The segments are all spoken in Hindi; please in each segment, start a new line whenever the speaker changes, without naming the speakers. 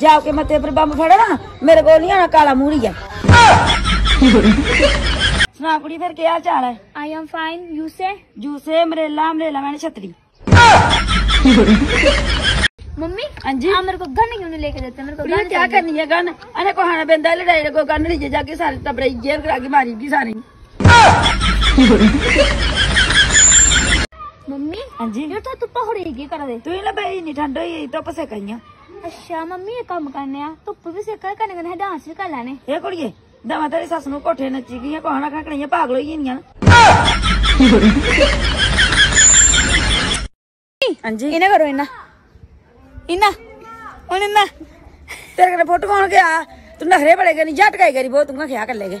जाओ के मथे पर बम फड़े मेरे को नहीं आना काला मूरी है सुना कुड़ी फिर क्या चाल है?
आई एम फाइन यू
से मरेला मरेला मैंने छतरी।
मम्मी
हाँ जी।
मेरे को गन क्यों नहीं लेके देते? मेरे को गन क्या करनी
है गन? अरे को हाना बेंदा लड़ाई को गन लीजिए जाके सारे टबरे घेर करा के मारेगी सारी।
मम्मी
हाँ जी।
ये तो तू पहुड़ी की कर दे
तू ही ना भाई नहीं ठंड हुई तो पसे कहीं
ਅੱਛਾ ਮੰਮੀ ਇਹ ਕੰਮ ਕਰਨੇ ਆ ਧੁੱਪ ਵੀ ਸੇਕਾ ਕਰਨੇ ਕਰਨੇ ਡਾਂਸ ਵੀ ਕਰ ਲੈਣੇ
ਇਹ ਕੁੜੀਏ ਦਵਾ ਤੇਰੀ ਸੱਸ ਨੂੰ ਕੋਠੇ ਨੱਚੀ ਗਈ ਹੈ ਕੋਹਣਾ ਖੜਣੀਆਂ ਪਾਗਲ ਹੋਈ ਗਈਆਂ ਹਾਂਜੀ
ਇਹਨਾਂ ਕਰੋ ਇਹਨਾਂ ਇਹਨਾਂ ਹੁਣ ਇਹਨਾਂ
ਤੇਰੇ ਕਨੇ ਫੋਟੋ ਕੌਣ ਗਿਆ ਤੂੰ ਨਖਰੇ ਬੜੇ ਗਈ ਜੱਟ ਗਈ ਗਰੀ ਬਹੁਤ ਤੂੰ ਖਿਆ ਕਰ ਲੇਗੇ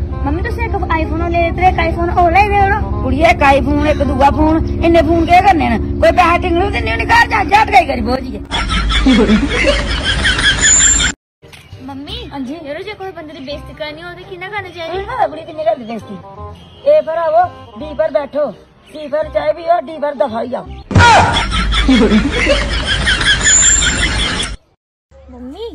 ਮੰਮੀ ਤੁਸੀਂ ਇੱਕ ਆਈਫੋਨ ਲੈ ਤੇ ਇੱਕ ਆਈਫੋਨ ਉਹ ਲੈ ਦੇ ਉਹ
ਕੁੜੀਏ ਇੱਕ ਇੱਕ ਦੂਆ ਫੋਨ ਇੰਨੇ ਫੋਨ ਕਿਹ ਕਰਨੇ ਨੇ? ਕੋਈ ਪੈਸਾ ਟਿੰਗਲੂ ਤੇ ਨਹੀਂ ਨਿਕਾਰ ਜਾ ਜਾ ਟਕਾਈ ਕਰੀ ਬੋਝੀ
ਮੰਮੀ ਹਾਂਜੀ। ਯਾਰ ਜੇ ਕੋਈ ਬੰਦੇ ਦੀ ਬੇਇੱਜ਼ਤੀ ਕਰਨੀ ਹੋਵੇ ਕਿੰਨਾ ਕਰਨਾ ਚਾਹੀਦਾ?
ਇਹਨਾਂ ਬੜੀ ਕਿੰਨੇ ਕਰਦੇ ਬੇਇੱਜ਼ਤੀ? ਇਹ ਭਰਾਵੋ ਡੀ ਪਰ ਬੈਠੋ ਸੀ ਪਰ ਚਾਹੇ ਵੀ ਉਹ ਡੀ ਪਰ ਦਫਾਈ ਜਾਓ।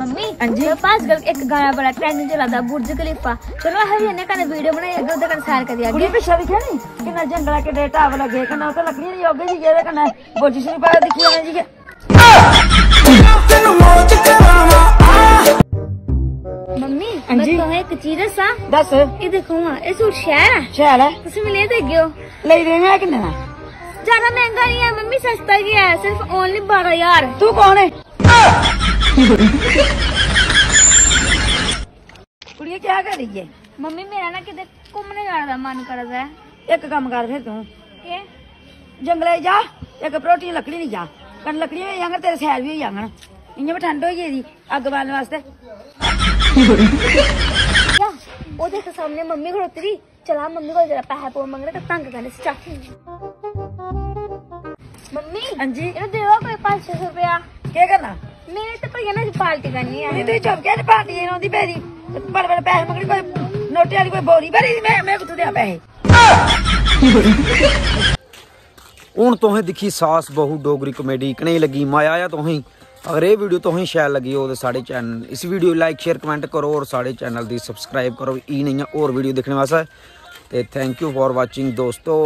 मम्मी तो एक गाना बड़ा ट्रेंड चला था बुर्ज खलीफा। चलो हरियाणा का वीडियो बनाया गया उधर सार कर दिया गया
पीछे दिखे नहीं कि ना जंगल के डेटा वाला गे कना तो लकड़ी नहीं होगी जी ये कना बुर्ज खलीफा दिखिए ना जी
मम्मी हाँ मैं तो एक चीज़ दसा
दस
ये देखो ये सूट शहर है।
शहर है?
तुम ले देगे हो
ले देना किन्ने
ज़्यादा महँगा नहीं है मम्मी सस्ता ही है सिर्फ़ ओनली बारह हज़ार
तू कौन है? कुड़िया क्या कर रही है
मम्मी मेरा ना कि घूमने जाने का मन कर रहा है
एक काम कर फिर तू जंगल जा एक प्रोटीन लकड़ी नहीं जा कल लकड़ी हो जांगन तेरे सैर भी हो जांगन इयाँ भी ठंड हो गई अग बालने वास्ते
ओ देख सामने मम्मी खड़ोती रही चला मम्मी को जरा पैसे पो मंगने तो तंग करने से चाची मम्मी
हाँ जी
इन्हें देवा कोई 500 रुपया
क्या करना
मैंने तो भैया ना पार्टी करनी है तू
चौके से पार्टी है रौंदी पैरी बड़े बड़े पैसे मगड़ी कोई नोटे वाली कोई बोरी भरी मैं मैं कुतू दे पैसे
हूँ तुसें दिखी सास बहू डोगरी कॉमेडी कनेही लगी मज़ा आया तुसें अगर ये वीडियो तुसें शैल लगी हो तो साढ़े चैनल इस वीडियो लाइक शेयर कमेंट करो और साढ़े चैनल की सबसक्राइब करो ई नहीं और वीडियो देखने वास्ते तो थैंक यू फॉर वाचिंग दोस्तों